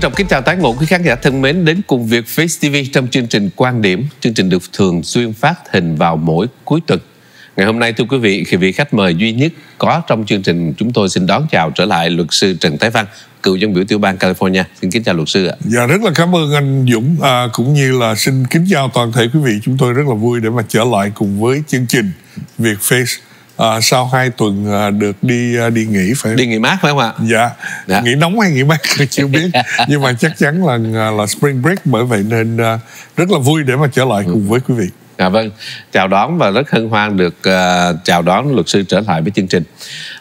Trân trọng kính chào tái ngộ quý khán giả thân mến đến cùng việc Face TV trong chương trình Quan điểm. Chương trình được thường xuyên phát hình vào mỗi cuối tuần. Ngày hôm nay thưa quý vị, khi vị khách mời duy nhất có trong chương trình chúng tôi xin đón chào trở lại luật sư Trần Thái Văn, cựu dân biểu tiểu bang California. Xin kính chào luật sư ạ. Dạ rất là cảm ơn anh Dũng à, cũng như là xin kính chào toàn thể quý vị. Chúng tôi rất là vui để mà trở lại cùng với chương trình Việc Face à, sau hai tuần à, được đi à, đi nghỉ phải đi nghỉ mát phải không ạ dạ, dạ. nghỉ nóng hay nghỉ mát chưa biết nhưng mà chắc chắn là là spring break bởi vậy nên à, rất là vui để mà trở lại cùng với quý vị À, vâng, chào đón và rất hân hoan được uh, chào đón luật sư trở lại với chương trình.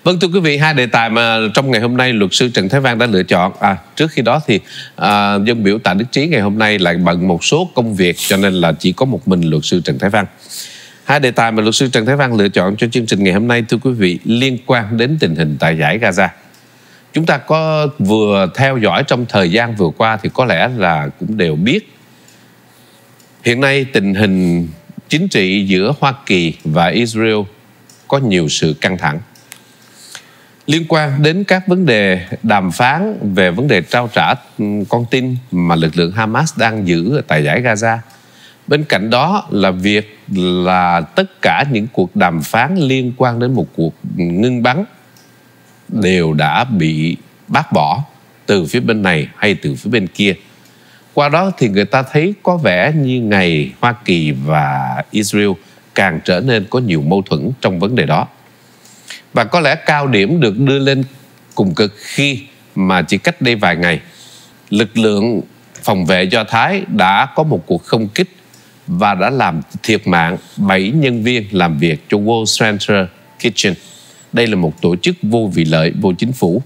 Vâng thưa quý vị, hai đề tài mà trong ngày hôm nay luật sư Trần Thái Văn đã lựa chọn. À trước khi đó thì uh, dân biểu Tạ Đức Trí ngày hôm nay lại bận một số công việc cho nên là chỉ có một mình luật sư Trần Thái Văn. Hai đề tài mà luật sư Trần Thái Văn lựa chọn cho chương trình ngày hôm nay, thưa quý vị, liên quan đến tình hình tại giải Gaza. Chúng ta có vừa theo dõi trong thời gian vừa qua thì có lẽ là cũng đều biết, hiện nay tình hình chính trị giữa Hoa Kỳ và Israel có nhiều sự căng thẳng. Liên quan đến các vấn đề đàm phán về vấn đề trao trả con tin mà lực lượng Hamas đang giữ tại giải Gaza – bên cạnh đó là việc là tất cả những cuộc đàm phán liên quan đến một cuộc ngưng bắn đều đã bị bác bỏ từ phía bên này hay từ phía bên kia. Qua đó thì người ta thấy có vẻ như ngày Hoa Kỳ và Israel càng trở nên có nhiều mâu thuẫn trong vấn đề đó. Và có lẽ cao điểm được đưa lên cùng cực khi mà chỉ cách đây vài ngày, lực lượng phòng vệ do Thái đã có một cuộc không kích và đã làm thiệt mạng 7 nhân viên làm việc cho World Center Kitchen. Đây là một tổ chức vô vị lợi, vô chính phủ.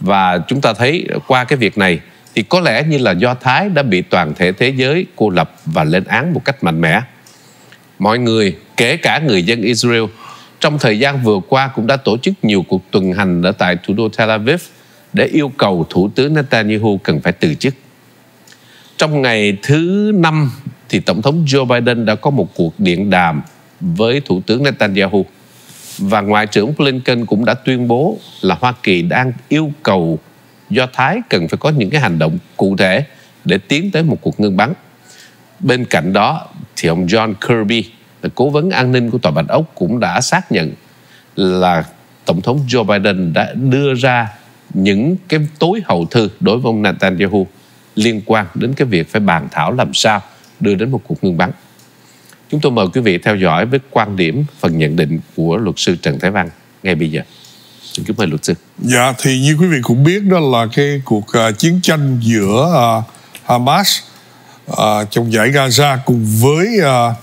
Và chúng ta thấy qua cái việc này thì có lẽ như là Do Thái đã bị toàn thể thế giới cô lập và lên án một cách mạnh mẽ. Mọi người, kể cả người dân Israel, trong thời gian vừa qua cũng đã tổ chức nhiều cuộc tuần hành ở tại thủ đô Tel Aviv để yêu cầu Thủ tướng Netanyahu cần phải từ chức. Trong ngày thứ năm thì Tổng thống Joe Biden đã có một cuộc điện đàm với Thủ tướng Netanyahu và Ngoại trưởng Blinken cũng đã tuyên bố là Hoa Kỳ đang yêu cầu Do Thái cần phải có những cái hành động cụ thể để tiến tới một cuộc ngưng bắn. Bên cạnh đó thì ông John Kirby, là cố vấn an ninh của Tòa Bạch Ốc cũng đã xác nhận là Tổng thống Joe Biden đã đưa ra những cái tối hậu thư đối với ông Netanyahu liên quan đến cái việc phải bàn thảo làm sao đưa đến một cuộc ngừng bắn. Chúng tôi mời quý vị theo dõi với quan điểm phần nhận định của luật sư Trần Thái Văn ngay bây giờ. Xin kính mời luật sư. Dạ thì như quý vị cũng biết đó là cái cuộc uh, chiến tranh giữa uh, Hamas uh, trong giải Gaza cùng với uh,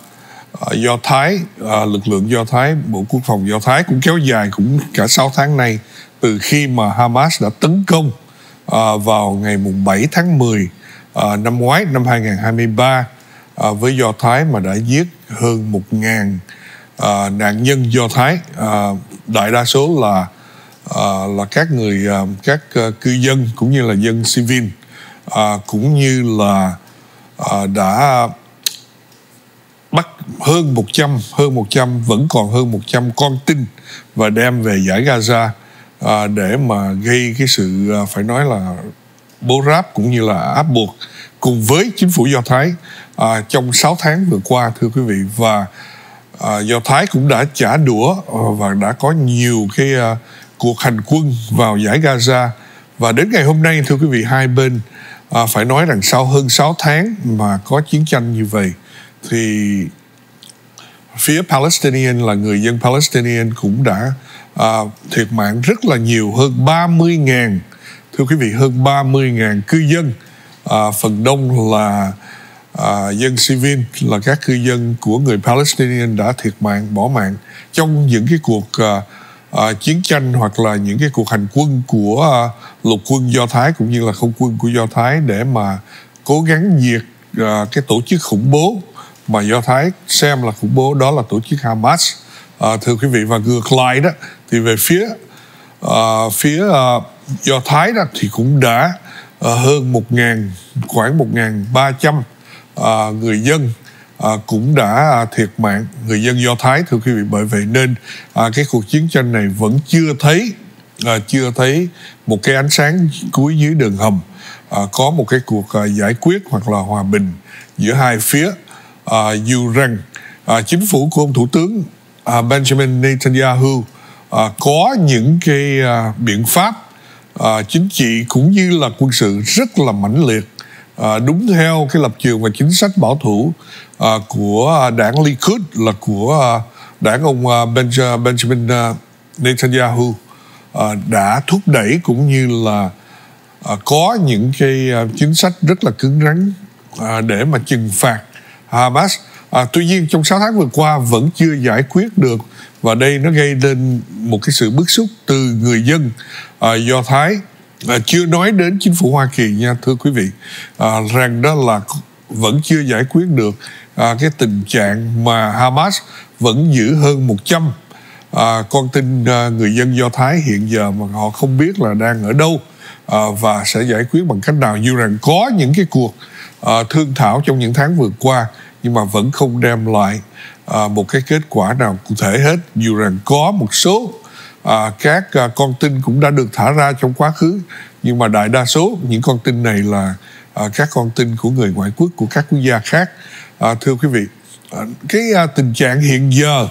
uh, Do Thái, uh, lực lượng Do Thái, Bộ Quốc phòng Do Thái cũng kéo dài cũng cả 6 tháng nay từ khi mà Hamas đã tấn công uh, vào ngày mùng 7 tháng 10 uh, năm ngoái năm 2023 à, với Do Thái mà đã giết hơn 1.000 à, nạn nhân Do Thái. À, đại đa số là à, là các người à, các à, cư dân cũng như là dân civil. À, cũng như là à, đã bắt hơn 100 hơn 100 vẫn còn hơn 100 con tin và đem về giải Gaza à, để mà gây cái sự à, phải nói là bố ráp cũng như là áp buộc cùng với chính phủ Do Thái à, trong 6 tháng vừa qua thưa quý vị. Và à, Do Thái cũng đã trả đũa à, và đã có nhiều cái à, cuộc hành quân vào giải Gaza. Và đến ngày hôm nay thưa quý vị hai bên à, phải nói rằng sau hơn 6 tháng mà có chiến tranh như vậy thì phía Palestinian là người dân Palestinian cũng đã à, thiệt mạng rất là nhiều. Hơn 30.000 thưa quý vị hơn 30.000 cư dân à, phần đông là à, dân civil là các cư dân của người Palestinian đã thiệt mạng bỏ mạng. Trong những cái cuộc à, à, chiến tranh hoặc là những cái cuộc hành quân của à, lục quân Do Thái cũng như là không quân của Do Thái để mà cố gắng diệt à, cái tổ chức khủng bố mà Do Thái xem là khủng bố đó là tổ chức Hamas. À, thưa quý vị và ngược lại đó thì về phía à, phía à, Do Thái đó thì cũng đã À, hơn 1.000 khoảng một ngàn ba trăm à, người dân à, cũng đã à, thiệt mạng. Người dân do thái thưa quý vị bởi vậy nên cái cuộc chiến tranh này vẫn chưa thấy à, chưa thấy một cái ánh sáng cuối dưới đường hầm à, có một cái cuộc à, giải quyết hoặc là hòa bình giữa hai phía. À, dù rằng à, chính phủ của ông thủ tướng à, Benjamin Netanyahu à, có những cái à, biện pháp à, chính trị cũng như là quân sự rất là mãnh liệt à, đúng theo cái lập trường và chính sách bảo thủ à, của đảng Likud là của à, đảng ông à, Benjamin à, Netanyahu à, đã thúc đẩy cũng như là à, có những cái à, chính sách rất là cứng rắn à, để mà trừng phạt Hamas. À, tuy nhiên trong 6 tháng vừa qua vẫn chưa giải quyết được và đây nó gây nên một cái sự bức xúc từ người dân à, do Thái. À, chưa nói đến chính phủ Hoa Kỳ nha thưa quý vị. À, rằng đó là vẫn chưa giải quyết được à, cái tình trạng mà Hamas vẫn giữ hơn 100 à, con tin à, người dân Do Thái hiện giờ mà họ không biết là đang ở đâu à, và sẽ giải quyết bằng cách nào. Dù rằng có những cái cuộc à, thương thảo trong những tháng vừa qua nhưng mà vẫn không đem lại à, một cái kết quả nào cụ thể hết. Dù rằng có một số à, các à, con tin cũng đã được thả ra trong quá khứ nhưng mà đại đa số những con tin này là à, các con tin của người ngoại quốc của các quốc gia khác. À, thưa quý vị à, cái à, tình trạng hiện giờ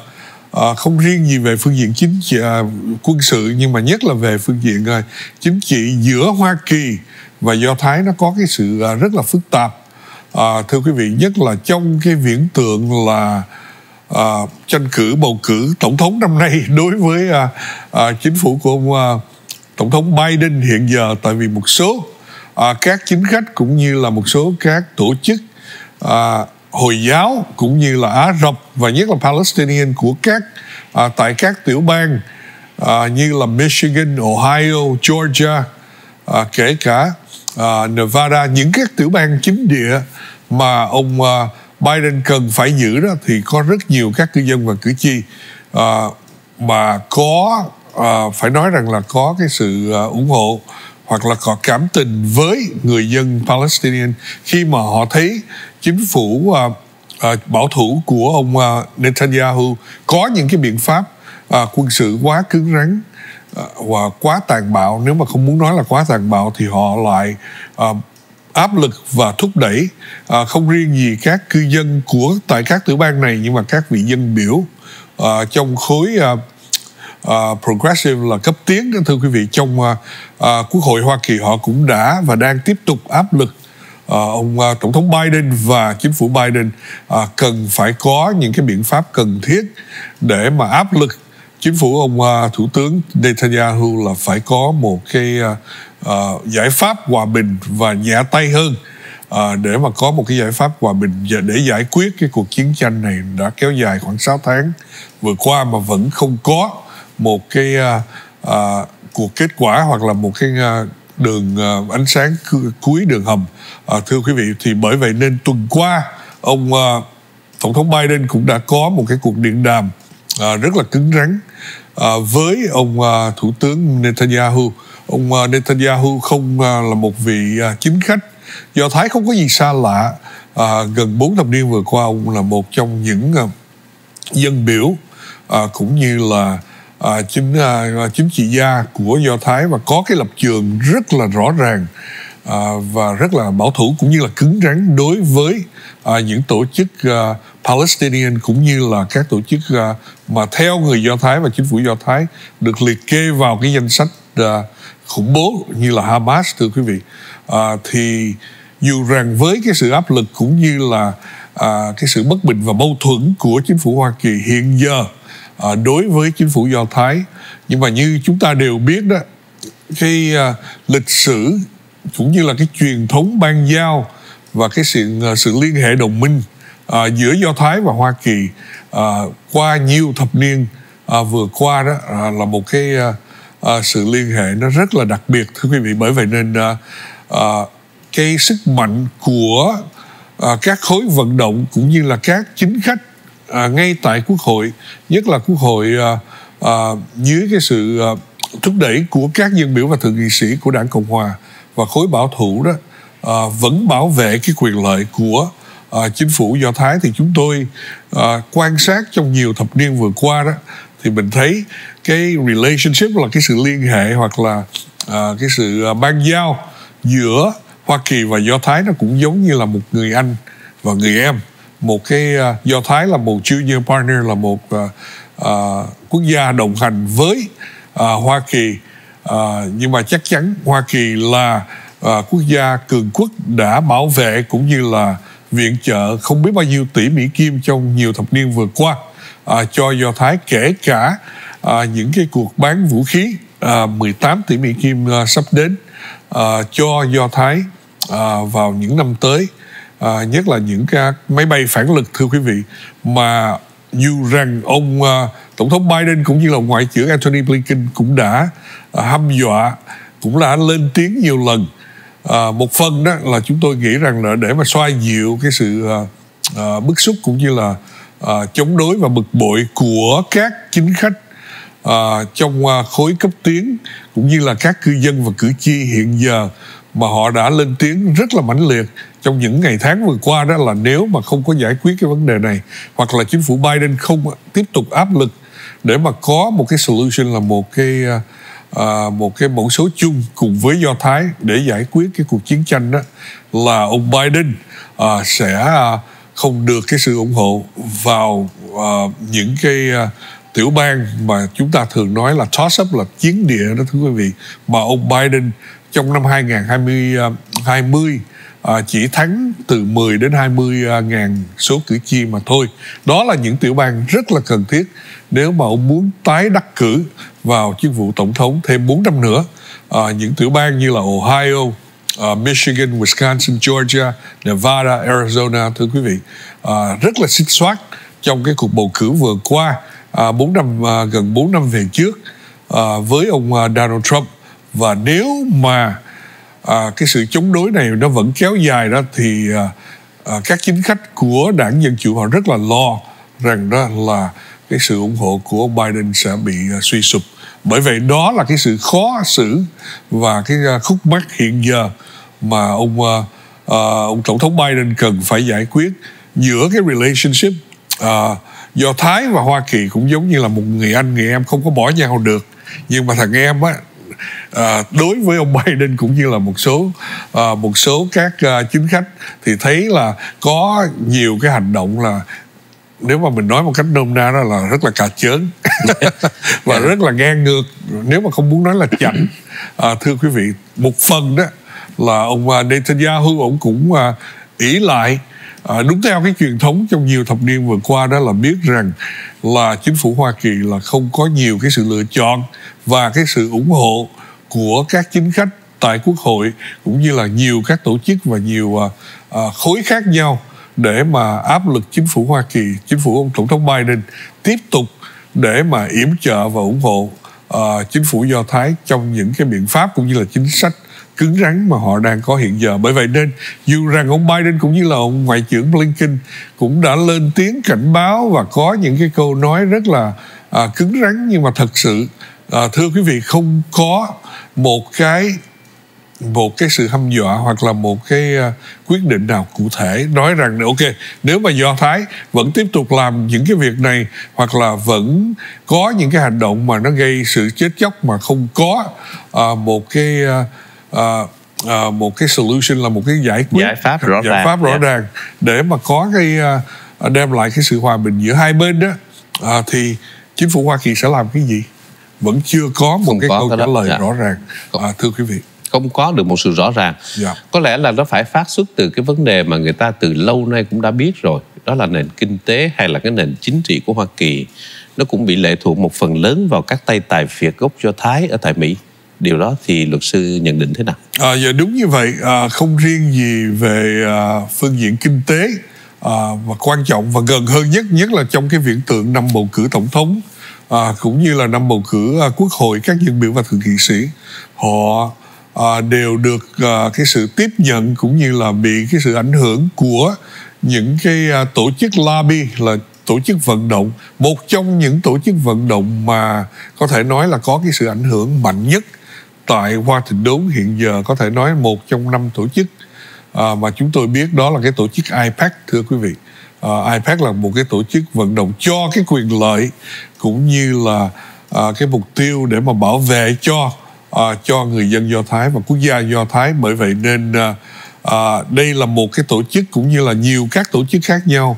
à, không riêng gì về phương diện chính trị à, quân sự nhưng mà nhất là về phương diện à, chính trị giữa Hoa Kỳ và Do Thái nó có cái sự à, rất là phức tạp. À, thưa quý vị nhất là trong cái viễn tượng là à, tranh cử bầu cử tổng thống năm nay đối với à, à, chính phủ của ông à, tổng thống Biden hiện giờ. Tại vì một số à, các chính khách cũng như là một số các tổ chức à, hồi giáo cũng như là Ả Rập và nhất là Palestinian của các à, tại các tiểu bang à, như là Michigan, Ohio, Georgia, à, kể cả à, Nevada những các tiểu bang chính địa mà ông à, Biden cần phải giữ đó thì có rất nhiều các cư dân và cử tri uh, mà có uh, phải nói rằng là có cái sự uh, ủng hộ hoặc là có cảm tình với người dân Palestinian khi mà họ thấy chính phủ uh, uh, bảo thủ của ông uh, Netanyahu có những cái biện pháp uh, quân sự quá cứng rắn và quá tàn bạo. Nếu mà không muốn nói là quá tàn bạo thì họ lại uh, áp lực và thúc đẩy à, không riêng gì các cư dân của tại các tiểu bang này nhưng mà các vị dân biểu à, trong khối à, à, progressive là cấp tiến đó thưa quý vị. Trong à, à, quốc hội Hoa Kỳ họ cũng đã và đang tiếp tục áp lực à, ông à, tổng thống Biden và chính phủ Biden à, cần phải có những cái biện pháp cần thiết để mà áp lực. Chính phủ ông uh, thủ tướng Netanyahu là phải có một cái uh, uh, giải pháp hòa bình và nhẹ tay hơn uh, để mà có một cái giải pháp hòa bình để giải quyết cái cuộc chiến tranh này đã kéo dài khoảng 6 tháng. Vừa qua mà vẫn không có một cái uh, uh, cuộc kết quả hoặc là một cái uh, đường uh, ánh sáng cuối đường hầm. Uh, thưa quý vị thì bởi vậy nên tuần qua ông uh, tổng thống Biden cũng đã có một cái cuộc điện đàm uh, rất là cứng rắn uh, với ông uh, thủ tướng Netanyahu ông à, Netanyahu không à, là một vị à, chính khách. Do thái không có gì xa lạ à, gần bốn thập niên vừa qua ông là một trong những uh, dân biểu uh, cũng như là uh, chính uh, chính trị gia của do thái và có cái lập trường rất là rõ ràng à, và rất là bảo thủ cũng như là cứng rắn đối với à, những tổ chức à, Palestinian cũng như là các tổ chức à, mà theo người Do Thái và chính phủ Do Thái được liệt kê vào cái danh sách à, khủng bố như là Hamas thưa quý vị. À, thì dù rằng với cái sự áp lực cũng như là à, cái sự bất bình và mâu thuẫn của chính phủ Hoa Kỳ hiện giờ à, đối với chính phủ Do Thái nhưng mà như chúng ta đều biết đó cái à, lịch sử cũng như là cái truyền thống ban giao và cái sự à, sự liên hệ đồng minh à, giữa Do Thái và Hoa Kỳ à, qua nhiều thập niên à, vừa qua đó à, là một cái à, À, sự liên hệ nó rất là đặc biệt thưa quý vị bởi vậy nên à, à, cái sức mạnh của à, các khối vận động cũng như là các chính khách à, ngay tại quốc hội nhất là quốc hội à, à, dưới cái sự à, thúc đẩy của các dân biểu và thượng nghị sĩ của đảng cộng hòa và khối bảo thủ đó à, vẫn bảo vệ cái quyền lợi của à, chính phủ do thái thì chúng tôi à, quan sát trong nhiều thập niên vừa qua đó thì mình thấy cái relationship là cái sự liên hệ hoặc là uh, cái sự à, ban giao giữa Hoa Kỳ và Do Thái nó cũng giống như là một người anh và người em. Một cái uh, Do Thái là một junior partner là một uh, uh, quốc gia đồng hành với uh, Hoa Kỳ. Uh, nhưng mà chắc chắn Hoa Kỳ là uh, quốc gia cường quốc đã bảo vệ cũng như là viện trợ không biết bao nhiêu tỷ Mỹ Kim trong nhiều thập niên vừa qua à, cho Do Thái kể cả à, những cái cuộc bán vũ khí à, 18 tỷ Mỹ Kim à, sắp đến à, cho Do Thái à, vào những năm tới. À, nhất là những cái máy bay phản lực thưa quý vị mà dù rằng ông à, tổng thống Biden cũng như là ngoại trưởng Antony Blinken cũng đã à, hăm dọa cũng đã lên tiếng nhiều lần. À, một phần đó là chúng tôi nghĩ rằng là để mà xoa dịu cái sự à, à, bức xúc cũng như là à, chống đối và bực bội của các chính khách à, trong à, khối cấp tiến cũng như là các cư dân và cử tri hiện giờ mà họ đã lên tiếng rất là mãnh liệt trong những ngày tháng vừa qua đó là nếu mà không có giải quyết cái vấn đề này hoặc là chính phủ Biden không tiếp tục áp lực để mà có một cái solution là một cái à, à một cái mẫu số chung cùng với Do Thái để giải quyết cái cuộc chiến tranh đó là ông Biden à, sẽ à, không được cái sự ủng hộ vào uh, những cái uh, tiểu bang mà chúng ta thường nói là toss up là chiến địa đó thưa quý vị mà ông Biden trong năm 2020 20 à, à, chỉ thắng từ 10 đến 20 ngàn số cử tri mà thôi. Đó là những tiểu bang rất là cần thiết nếu mà ông muốn tái đắc cử vào chức vụ tổng thống thêm 4 năm nữa. À, những tiểu bang như là Ohio, uh, Michigan, Wisconsin, Georgia, Nevada, Arizona. Thưa quý vị uh, rất là xích xoát trong cái cuộc bầu cử vừa qua uh, 4 năm uh, gần 4 năm về trước uh, với ông uh, Donald Trump. Và nếu mà uh, cái sự chống đối này nó vẫn kéo dài đó thì uh, uh, các chính khách của đảng dân chủ họ rất là lo rằng đó là cái sự ủng hộ của ông Biden sẽ bị uh, suy sụp bởi vậy đó là cái sự khó xử và cái à, khúc mắc hiện giờ mà ông uh, ông tổng thống Biden cần phải giải quyết giữa cái relationship uh, do Thái và Hoa Kỳ cũng giống như là một người anh người em không có bỏ nhau được. Nhưng mà thằng em á à, đối với ông Biden cũng như là một số à, một số các à, chính khách thì thấy là có nhiều cái hành động là nếu mà mình nói một cách nôm na đó là rất là cà chớn. Và rất là ngang ngược. Nếu mà không muốn nói là chảnh à, thưa quý vị một phần đó là ông à, Netanyahu ông cũng à, ỷ lại. À, đúng theo cái truyền thống trong nhiều thập niên vừa qua đó là biết rằng là chính phủ Hoa Kỳ là không có nhiều cái sự lựa chọn và cái sự ủng hộ của các chính khách tại quốc hội cũng như là nhiều các tổ chức và nhiều à, à, khối khác nhau để mà áp lực chính phủ Hoa Kỳ, chính phủ ông tổng thống Biden tiếp tục để mà yểm trợ và ủng hộ uh, chính phủ Do Thái trong những cái biện pháp cũng như là chính sách cứng rắn mà họ đang có hiện giờ. Bởi vậy nên dù rằng ông Biden cũng như là ông ngoại trưởng Blinken cũng đã lên tiếng cảnh báo và có những cái câu nói rất là uh, cứng rắn nhưng mà thật sự uh, thưa quý vị không có một cái một cái sự hăm dọa hoặc là một cái uh, quyết định nào cụ thể nói rằng ok nếu mà do thái vẫn tiếp tục làm những cái việc này hoặc là vẫn có những cái hành động mà nó gây sự chết chóc mà không có uh, một cái uh, uh, uh, một cái solution là một cái giải quyết giải pháp rõ giải ràng pháp rõ yeah. ràng để mà có cái uh, đem lại cái sự hòa bình giữa hai bên đó uh, thì chính phủ Hoa Kỳ sẽ làm cái gì vẫn chưa có một Không cái có câu trả lời Dạ. rõ ràng à, thưa quý vị không có được một sự rõ ràng. Dạ. có lẽ là nó phải phát xuất từ cái vấn đề mà người ta từ lâu nay cũng đã biết rồi. Đó là nền kinh tế hay là cái nền chính trị của Hoa Kỳ. Nó cũng bị lệ thuộc một phần lớn vào các tay tài phiệt gốc Do Thái ở tại Mỹ. Điều đó thì luật sư nhận định thế nào? À, dạ đúng như vậy. À, không riêng gì về à, phương diện kinh tế à, và quan trọng và gần hơn nhất nhất là trong cái viễn tượng năm bầu cử tổng thống à, cũng như là năm bầu cử à, quốc hội các dân biểu và thượng nghị sĩ. Họ à, đều được à, cái sự tiếp nhận cũng như là bị cái sự ảnh hưởng của những cái à, tổ chức lobby là tổ chức vận động. Một trong những tổ chức vận động mà có thể nói là có cái sự ảnh hưởng mạnh nhất tại Hoa Thịnh Đốn hiện giờ có thể nói một trong năm tổ chức à, mà chúng tôi biết đó là cái tổ chức IPAC thưa quý vị. À, IPAC là một cái tổ chức vận động cho cái quyền lợi cũng như là à, cái mục tiêu để mà bảo vệ cho à, cho người dân Do Thái và quốc gia Do Thái. Bởi vậy nên à, à, đây là một cái tổ chức cũng như là nhiều các tổ chức khác nhau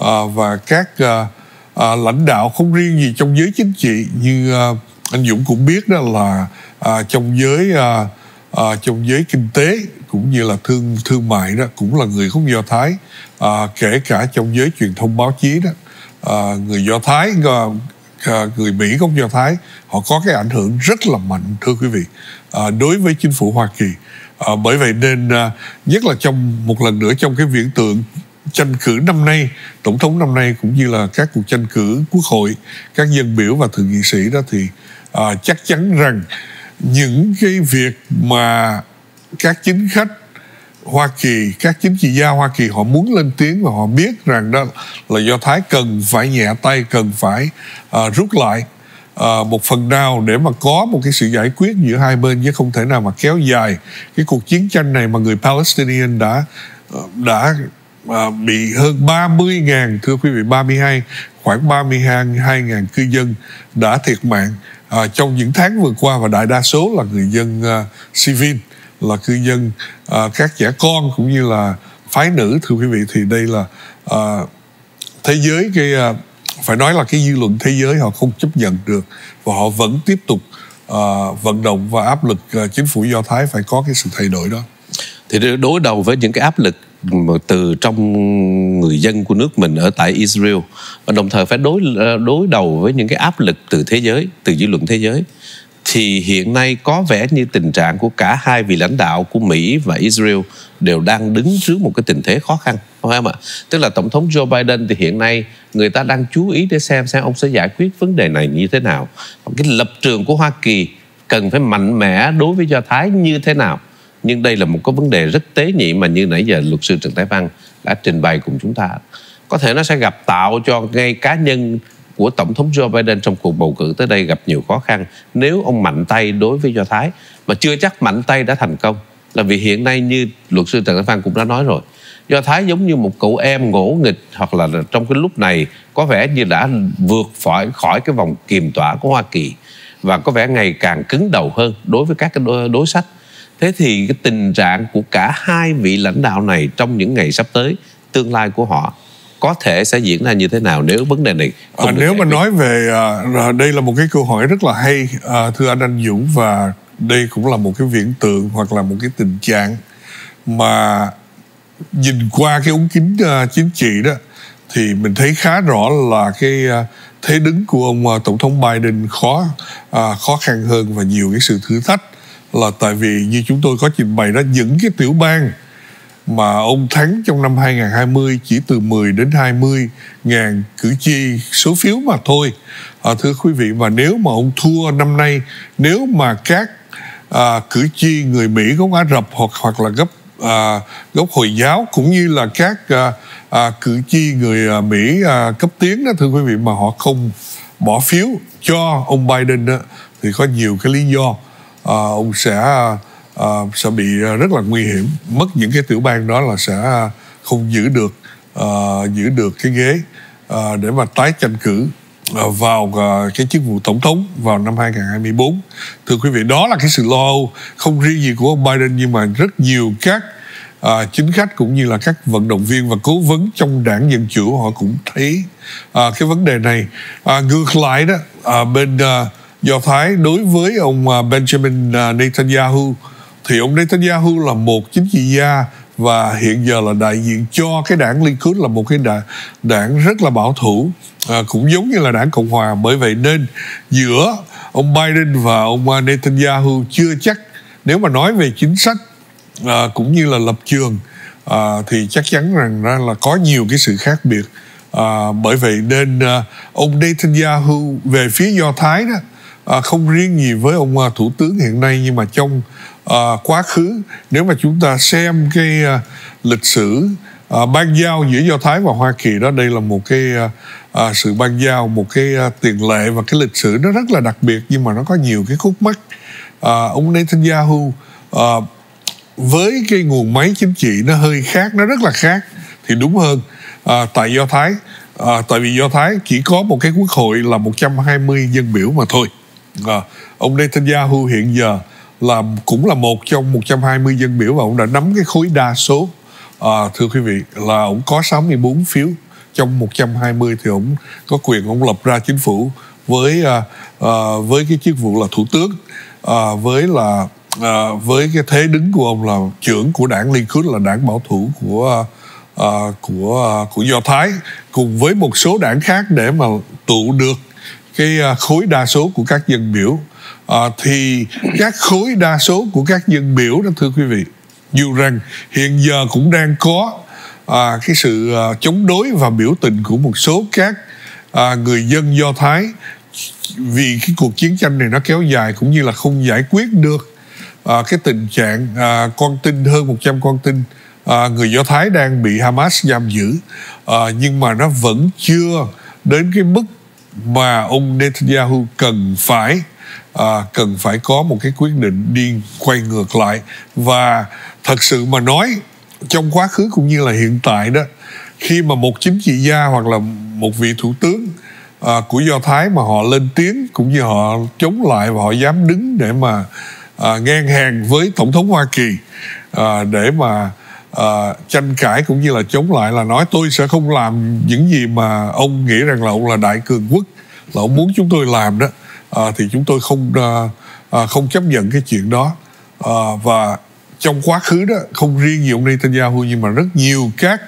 à, và các à, à, lãnh đạo không riêng gì trong giới chính trị như à, anh Dũng cũng biết đó là à, trong giới à, à, trong giới kinh tế cũng như là thương thương mại đó cũng là người không Do Thái à, kể cả trong giới truyền thông báo chí đó à, người Do Thái à, À, người Mỹ gốc Do Thái, họ có cái ảnh hưởng rất là mạnh, thưa quý vị à, đối với chính phủ Hoa Kỳ. À, bởi vậy nên nhất là trong, một lần nữa trong cái viễn tượng tranh cử năm nay, tổng thống năm nay cũng như là các cuộc tranh cử quốc hội, các dân biểu và thượng nghị sĩ đó thì chắc chắn rằng những cái việc mà các chính khách Hoa Kỳ, các chính trị gia Hoa Kỳ họ muốn lên tiếng và họ biết rằng đó là Do Thái cần phải nhẹ tay, cần phải uh, rút lại uh, một phần nào để mà có một cái sự giải quyết giữa hai bên chứ không thể nào mà kéo dài cái cuộc chiến tranh này mà người Palestinian đã ờ, đã uh, bị hơn 30.000 thưa quý vị 32 khoảng 32 ngàn cư dân đã thiệt mạng uh, trong những tháng vừa qua và đại đa số là người dân uh, civil là cư dân. À, các trẻ con cũng như là phái nữ thưa quý vị thì đây là à, thế giới cái à, phải nói là cái dư luận thế giới họ không chấp nhận được và họ vẫn tiếp tục à, vận động và áp lực à, chính phủ do thái phải có cái sự thay đổi đó. Thì đối đầu với những cái áp lực từ trong người dân của nước mình ở tại Israel và đồng thời phải đối à, đối đầu với những cái áp lực từ thế giới từ dư luận thế giới thì hiện nay có vẻ như tình trạng của cả hai vị lãnh đạo của Mỹ và Israel đều đang đứng trước một cái tình thế khó khăn không em không ạ? Tức là tổng thống Joe Biden thì hiện nay người ta đang chú ý để xem xem ông sẽ giải quyết vấn đề này như thế nào. Cái lập trường của Hoa Kỳ cần phải mạnh mẽ đối với Do Thái như thế nào? Nhưng đây là một cái vấn đề rất tế nhị mà như nãy giờ luật sư Trần Thái Văn đã trình bày cùng chúng ta. Có thể nó sẽ gặp tạo cho ngay cá nhân của Tổng thống Joe Biden trong cuộc bầu cử tới đây gặp nhiều khó khăn nếu ông mạnh tay đối với Do Thái mà chưa chắc mạnh tay đã thành công là vì hiện nay như luật sư Trần Thái Phan cũng đã nói rồi Do Thái giống như một cậu em ngỗ nghịch hoặc là trong cái lúc này có vẻ như đã vượt khỏi khỏi cái vòng kiềm tỏa của Hoa Kỳ và có vẻ ngày càng cứng đầu hơn đối với các cái đối, đối sách. Thế thì cái tình trạng của cả hai vị lãnh đạo này trong những ngày sắp tới tương lai của họ có thể sẽ diễn ra như thế nào nếu vấn đề này không à, nếu mà nói về à, đây là một cái câu hỏi rất là hay à, thưa anh anh Dũng và đây cũng là một cái viễn tượng hoặc là một cái tình trạng mà nhìn qua cái ống kính uh, chính trị đó thì mình thấy khá rõ là cái uh, thế đứng của ông uh, tổng thống Biden khó uh, khó khăn hơn và nhiều cái sự thử thách là tại vì như chúng tôi có trình bày đó những cái tiểu bang mà ông thắng trong năm 2020 chỉ từ 10 đến 20 ngàn cử tri số phiếu mà thôi. À, thưa quý vị và nếu mà ông thua năm nay, nếu mà các à, cử tri người Mỹ gốc Ả Rập hoặc hoặc là gốc à, gốc Hồi giáo cũng như là các à, à, cử tri người à, Mỹ à, cấp tiến đó thưa quý vị mà họ không bỏ phiếu cho ông Biden đó thì có nhiều cái lý do à, ông sẽ uh, sẽ bị ờ, rất là nguy hiểm. Mất những cái tiểu bang đó là sẽ không giữ được uh, giữ được cái ghế uh, để mà tái tranh cử uh, vào uh, cái chức vụ tổng thống vào năm 2024 thưa quý vị đó là cái sự lo âu không riêng gì của ông Biden nhưng mà rất nhiều các à, chính khách cũng như là các vận động viên và cố vấn trong đảng dân chủ họ cũng thấy à, cái vấn đề này. À, ngược lại đó à, bên à, do thái đối với ông à, Benjamin à, Netanyahu thì ông Netanyahu là một chính trị gia và hiện giờ là đại diện cho cái đảng Likud là một cái đảng, đảng rất là bảo thủ. À, cũng giống như là đảng Cộng hòa. Bởi vậy nên giữa ông Biden và ông Netanyahu chưa chắc nếu mà nói về chính sách à, cũng như là lập trường à, thì chắc chắn rằng ra là có nhiều cái sự khác biệt. À, bởi vậy nên à, ông Netanyahu về phía Do Thái đó à, không riêng gì với ông à, thủ tướng hiện nay nhưng mà trong à, quá khứ. Nếu mà chúng ta xem cái à, lịch sử à, ban giao giữa do thái và hoa kỳ đó đây là một cái à, à, sự ban giao một cái à, tiền lệ và cái lịch sử nó rất là đặc biệt nhưng mà nó có nhiều cái khúc mắc. À, ông Netanyahu à, với cái nguồn máy chính trị nó hơi khác nó rất là khác thì đúng hơn. À, tại do thái à, tại vì do thái chỉ có một cái quốc hội là 120 dân biểu mà thôi. À, ông Netanyahu hiện giờ là cũng là một trong 120 dân biểu và ông đã nắm cái khối đa số. À, thưa quý vị là ông có 64 phiếu. Trong 120 thì ông có quyền ông lập ra chính phủ với à, à, với cái chức vụ là thủ tướng. À, với là à, với cái thế đứng của ông là trưởng của đảng Likud là đảng bảo thủ của à, của à, của Do Thái cùng với một số đảng khác để mà tụ được cái à, khối đa số của các dân biểu à, thì các khối đa số của các dân biểu đó thưa quý vị dù rằng hiện giờ cũng đang có à, cái sự à, chống đối và biểu tình của một số các à, người dân do thái vì cái cuộc chiến tranh này nó kéo dài cũng như là không giải quyết được à, cái tình trạng à, con tin hơn 100 con tin à, người do thái đang bị hamas giam giữ. À, nhưng mà nó vẫn chưa đến cái mức mà ông Netanyahu cần phải à, cần phải có một cái quyết định đi quay ngược lại. Và thật sự mà nói trong quá khứ cũng như là hiện tại đó khi mà một chính trị gia hoặc là một vị thủ tướng à, của do thái mà họ lên tiếng cũng như họ chống lại và họ dám đứng để mà à, ngang hàng với tổng thống hoa kỳ à, để mà à, tranh cãi cũng như là chống lại là nói tôi sẽ không làm những gì mà ông nghĩ rằng là ông là đại cường quốc là ông muốn chúng tôi làm đó à, thì chúng tôi không à, à, không chấp nhận cái chuyện đó. À, và trong quá khứ đó không riêng gì ông Netanyahu nhưng mà rất nhiều các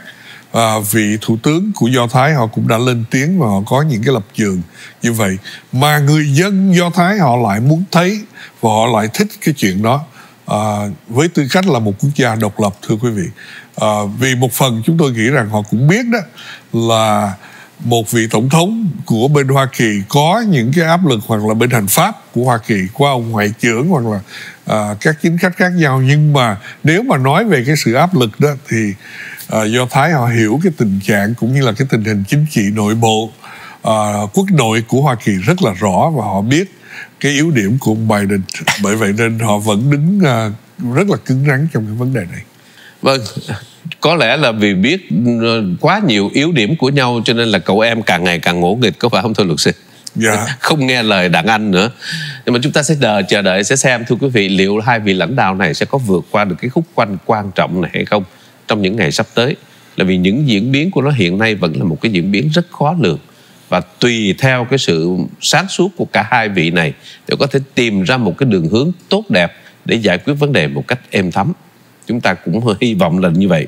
à, vị thủ tướng của Do Thái họ cũng đã lên tiếng và họ có những cái lập trường như vậy. Mà người dân Do Thái họ lại muốn thấy và họ lại thích cái chuyện đó. À, với tư cách là một quốc gia độc lập thưa quý vị. À, vì một phần chúng tôi nghĩ rằng họ cũng biết đó là một vị tổng thống của bên Hoa Kỳ có những cái áp lực hoặc là bên hành pháp của Hoa Kỳ qua ông ngoại trưởng hoặc là à, các chính khách khác nhau. Nhưng mà nếu mà nói về cái sự áp lực đó thì à, do Thái họ hiểu cái tình trạng cũng như là cái tình hình chính trị nội bộ à, quốc nội của Hoa Kỳ rất là rõ và họ biết cái yếu điểm của ông Biden. Bởi vậy nên họ vẫn đứng à, rất là cứng rắn trong cái vấn đề này. Vâng có lẽ là vì biết ờ, quá nhiều yếu điểm của nhau cho nên là cậu em càng ngày càng ngỗ nghịch có phải không thưa luật sư? Dạ. không nghe lời đàn anh nữa. Nhưng mà chúng ta sẽ đợi chờ đợi sẽ xem thưa quý vị liệu hai vị lãnh đạo này sẽ có vượt qua được cái khúc quanh quan trọng này hay không trong những ngày sắp tới. Là vì những diễn biến của nó hiện nay vẫn là một cái diễn biến rất khó lường. Và tùy theo cái sự sáng suốt của cả hai vị này để có thể tìm ra một cái đường hướng tốt đẹp để giải quyết vấn đề một cách êm thấm chúng ta cũng hy vọng là như vậy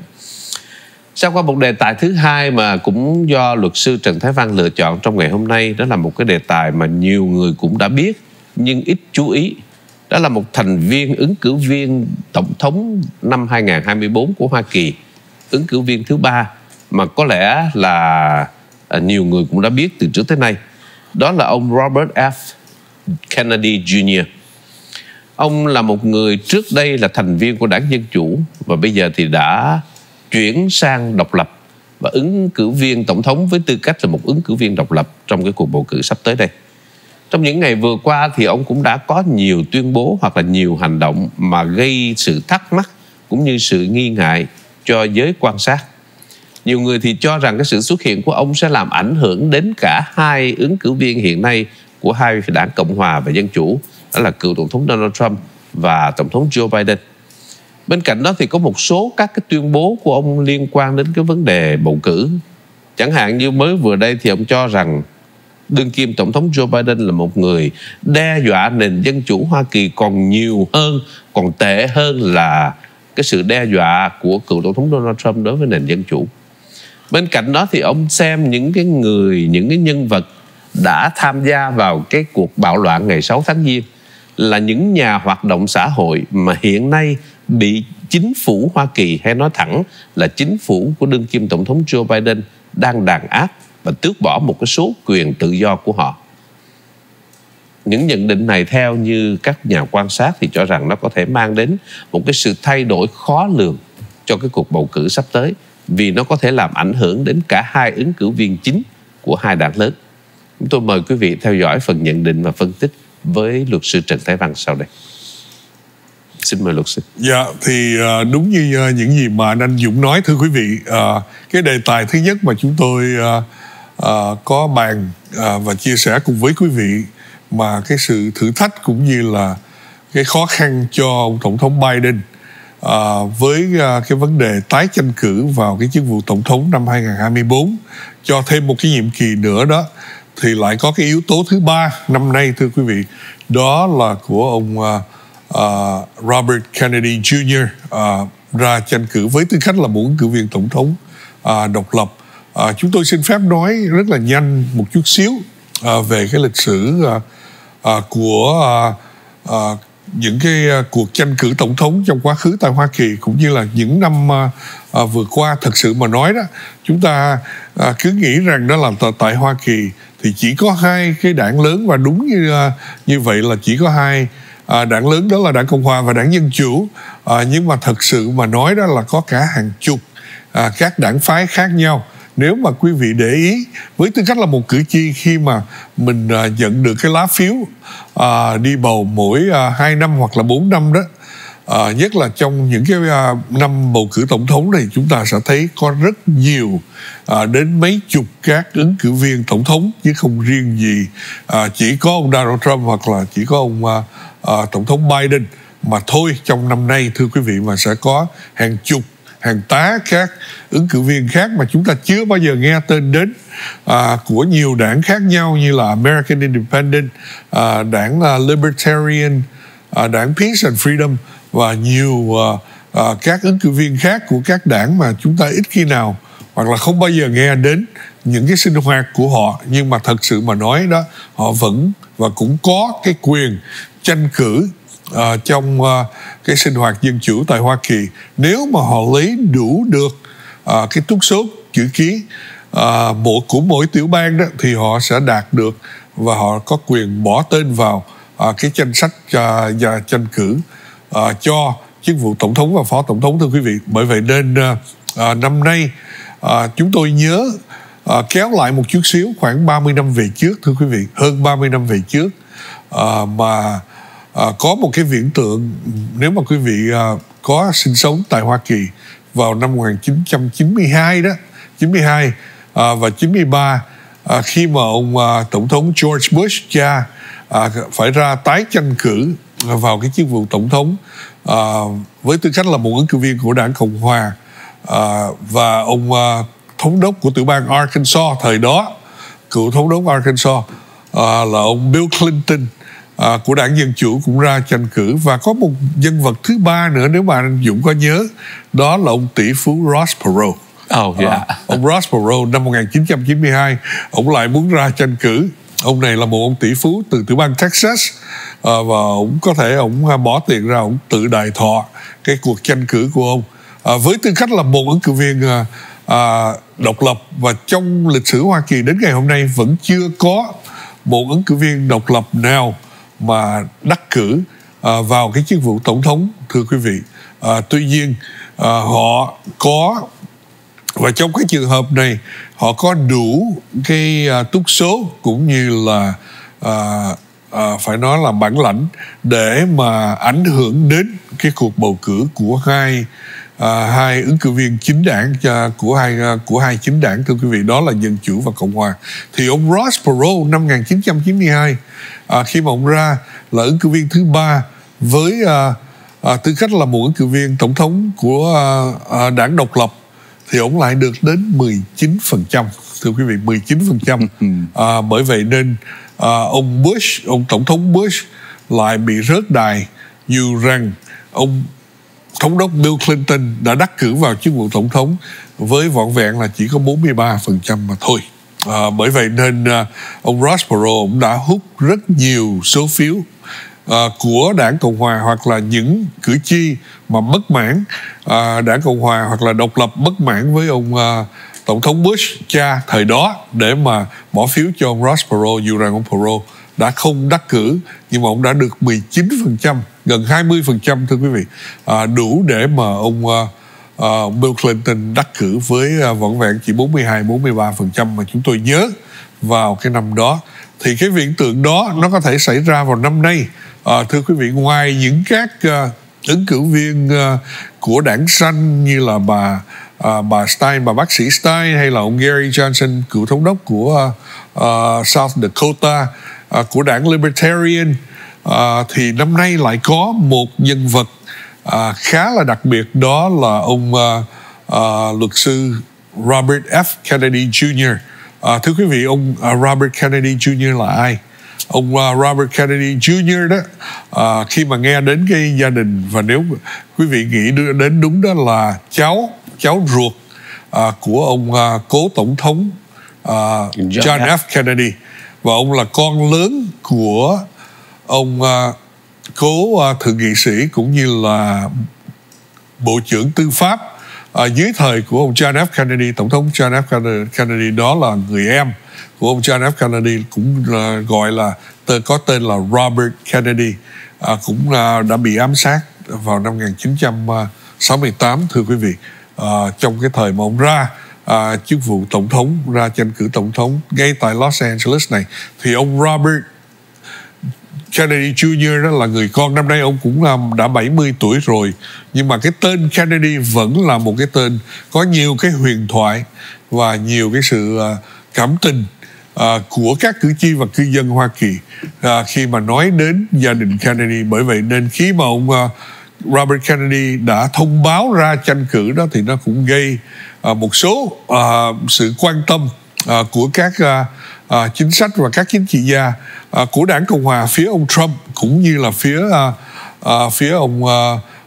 sau qua một đề tài thứ hai mà cũng do luật sư Trần Thái Văn lựa chọn trong ngày hôm nay, đó là một cái đề tài mà nhiều người cũng đã biết, nhưng ít chú ý đó là một thành viên, ứng cử viên tổng thống năm 2024 của Hoa Kỳ ứng cử viên thứ ba mà có lẽ là à, nhiều người cũng đã biết từ trước tới nay đó là ông Robert F. Kennedy Jr. Ông là một người trước đây là thành viên của đảng Dân Chủ và bây giờ thì đã chuyển sang độc lập và ứng cử viên tổng thống với tư cách là một ứng cử viên độc lập trong cái cuộc bầu cử sắp tới đây. Trong những ngày vừa qua thì ông cũng đã có nhiều tuyên bố hoặc là nhiều hành động mà gây sự thắc mắc cũng như sự nghi ngại cho giới quan sát. Nhiều người thì cho rằng cái sự xuất hiện của ông sẽ làm ảnh hưởng đến cả hai ứng cử viên hiện nay của hai đảng Cộng hòa và Dân chủ, đó là cựu tổng thống Donald Trump và tổng thống Joe Biden. Bên cạnh đó thì có một số các cái tuyên bố của ông liên quan đến cái vấn đề bầu cử. Chẳng hạn như mới vừa đây thì ông cho rằng đương kim tổng thống Joe Biden là một người đe dọa nền dân chủ Hoa Kỳ còn nhiều hơn, còn tệ hơn là cái sự đe dọa của cựu tổng thống Donald Trump đối với nền dân chủ. Bên cạnh đó thì ông xem những cái người, những cái nhân vật đã tham gia vào cái cuộc bạo loạn ngày 6 tháng Giêng là những nhà hoạt động xã hội mà hiện nay bị chính phủ Hoa Kỳ hay nói thẳng là chính phủ của đương kim tổng thống Joe Biden đang đàn áp và tước bỏ một cái số quyền tự do của họ. Những nhận định này theo như các nhà quan sát thì cho rằng nó có thể mang đến một cái sự thay đổi khó lường cho cái cuộc bầu cử sắp tới, vì nó có thể làm ảnh hưởng đến cả hai ứng cử viên chính của hai đảng lớn. Chúng tôi mời quý vị theo dõi phần nhận định và phân tích với luật sư Trần Thái Văn sau đây. Xin mời luật sư. Dạ, thì à, đúng như à, những gì mà anh Anh Dũng nói thưa quý vị, à, cái đề tài thứ nhất mà chúng tôi có bàn và chia sẻ cùng với quý vị mà cái sự thử thách cũng như là cái khó khăn cho ông tổng thống Biden à, với à, cái vấn đề tái tranh cử vào cái chức vụ tổng thống năm 2024 cho thêm một cái nhiệm kỳ nữa đó thì lại có cái yếu tố thứ ba năm nay thưa quý vị đó là của ông uh, uh, Robert Kennedy Jr. Uh, à, ra tranh cử với tư cách là một ứng cử viên tổng thống uh, độc lập. Uh, chúng tôi xin phép nói rất là nhanh một chút xíu uh, về cái lịch sử uh, uh, của uh, uh, những cái uh, cuộc tranh cử tổng thống trong quá khứ tại Hoa Kỳ cũng như là những năm uh, uh, vừa qua thật sự mà nói đó chúng ta uh, cứ nghĩ rằng đó là tại Hoa Kỳ thì chỉ có hai cái đảng lớn và đúng như à, như vậy là chỉ có hai à, đảng lớn đó là đảng Cộng hòa và đảng Dân chủ. À, nhưng mà thật sự mà nói đó là có cả hàng chục à, các đảng phái khác nhau. Nếu mà quý vị để ý với tư cách là một cử tri khi mà mình à, nhận được cái lá phiếu à, đi bầu mỗi à, 2 năm hoặc là 4 năm đó à, nhất là trong những cái à, năm bầu cử tổng thống này chúng ta sẽ thấy có rất nhiều à, đến mấy chục các ứng cử viên tổng thống chứ không riêng gì à, chỉ có ông Donald Trump hoặc là chỉ có ông à, à, tổng thống Biden. Mà thôi trong năm nay thưa quý vị mà sẽ có hàng chục hàng tá các ứng cử viên khác mà chúng ta chưa bao giờ nghe tên đến à, của nhiều đảng khác nhau như là American Independent, à, đảng là Libertarian, à, đảng Peace and Freedom và nhiều uh, uh, các ứng cử viên khác của các đảng mà chúng ta ít khi nào hoặc là không bao giờ nghe đến những cái sinh hoạt của họ. Nhưng mà thật sự mà nói đó họ vẫn và cũng có cái quyền tranh cử uh, trong uh, cái sinh hoạt dân chủ tại Hoa Kỳ. Nếu mà họ lấy đủ được uh, cái túc số chữ ký uh, bộ của mỗi tiểu bang đó thì họ sẽ đạt được và họ có quyền bỏ tên vào uh, cái danh sách uh, và tranh cử uh, cho chức vụ tổng thống và phó tổng thống thưa quý vị. Bởi vậy nên uh, uh, năm nay uh, chúng tôi nhớ uh, kéo lại một chút xíu khoảng 30 năm về trước thưa quý vị. Hơn 30 năm về trước uh, mà uh, có một cái viễn tượng nếu mà quý vị uh, có sinh sống tại Hoa Kỳ vào năm 1992 đó 92 à, và 93 à, khi mà ông à, tổng thống George Bush cha à, phải ra tái tranh cử vào cái chức vụ tổng thống à, với tư cách là một ứng cử viên của đảng cộng hòa à, và ông à, thống đốc của tiểu bang Arkansas thời đó cựu thống đốc Arkansas à, là ông Bill Clinton à, của đảng dân chủ cũng ra tranh cử. Và có một nhân vật thứ ba nữa nếu mà anh Dũng có nhớ đó là ông tỷ phú Ross Perot. Oh, yeah. à, ông Ross Perot năm 1992 ông lại muốn ra tranh cử ông này là một ông tỷ phú từ tiểu bang Texas. À, và ông có thể ông ờ, bỏ tiền ra ông tự đài thọ cái cuộc tranh cử của ông. À, với tư cách là một ứng cử viên à, à, độc lập và trong lịch sử Hoa Kỳ đến ngày hôm nay vẫn chưa có một ứng cử viên độc lập nào mà đắc cử à, vào cái chức vụ tổng thống thưa quý vị. À, tuy nhiên à, họ có và trong cái trường hợp này họ có đủ cái uh, túc số cũng như là uh, uh, phải nói là bản lãnh để mà ảnh hưởng đến cái cuộc bầu cử của hai uh, hai ứng cử viên chính đảng uh, của hai uh, của hai chính đảng thưa quý vị. Đó là dân chủ và cộng hòa. Thì ông Ross Perot năm 1992 uh, khi mà ông ra là ứng cử viên thứ ba với uh, à, tư cách là một ứng cử viên tổng thống của à, à, đảng độc lập thì ông lại được đến 19% thưa quý vị 19% ừ. à, bởi vậy nên à, ông Bush ông tổng thống Bush lại bị rớt đài dù rằng ông thống đốc Bill Clinton đã đắc cử vào chức vụ tổng thống với vỏn vẹn là chỉ có 43% mà thôi. À, bởi vậy nên à, ông Ross Perot ông đã hút rất nhiều số phiếu uh, của đảng cộng hòa hoặc là những cử tri mà bất mãn uh, đảng cộng hòa hoặc là độc lập bất mãn với ông uh, tổng thống Bush cha thời đó để mà bỏ phiếu cho ông Ross Perot dù rằng ông Perot đã không đắc cử nhưng mà ông đã được 19% gần 20% thưa quý vị à, đủ để mà ông uh, Bill Clinton đắc cử với uh, vỏn vẹn chỉ 42 43% mà chúng tôi nhớ vào cái năm đó. Thì cái hiện tượng đó nó có thể xảy ra vào năm nay à, thưa quý vị ngoài những các uh, ứng cử viên uh, của đảng xanh như là bà uh, bà Stein bà bác sĩ Stein hay là ông Gary Johnson cựu thống đốc của uh, South Dakota uh, của đảng Libertarian uh, thì năm nay lại có một nhân vật uh, khá là đặc biệt đó là ông uh, uh, luật sư Robert F. Kennedy Jr. À, thưa quý vị, ông Robert Kennedy Jr. là ai? Ông à, Robert Kennedy Jr. đó à, khi mà nghe đến cái gia đình và nếu quý vị nghĩ đến đúng đó là cháu cháu ruột à, của ông à, cố tổng thống à, John F. Kennedy và ông là con lớn của ông uh, cố uh, thượng nghị sĩ cũng như là bộ trưởng tư pháp uh, dưới thời của ông John F. Kennedy tổng thống John F. Kennedy đó là người em của ông John F. Kennedy cũng uh, gọi là tên có tên là Robert Kennedy uh, cũng uh, đã bị ám sát vào năm 1968 thưa quý vị uh, trong cái thời mà ông ra à, chức vụ tổng thống ra tranh cử tổng thống ngay tại Los Angeles này thì ông Robert Kennedy Jr. đó là người con năm nay ông cũng đã 70 tuổi rồi nhưng mà cái tên Kennedy vẫn là một cái tên có nhiều cái huyền thoại và nhiều cái sự cảm tình à, của các cử tri và cư dân Hoa Kỳ. À, khi mà nói đến gia đình Kennedy bởi vậy nên khi mà ông à, Robert Kennedy đã thông báo ra tranh cử đó thì nó cũng gây à, một số à, sự quan tâm à, của các à, à, chính sách và các chính trị gia à, của đảng cộng hòa phía ông Trump cũng như là phía à, à, phía ông à,